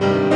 you.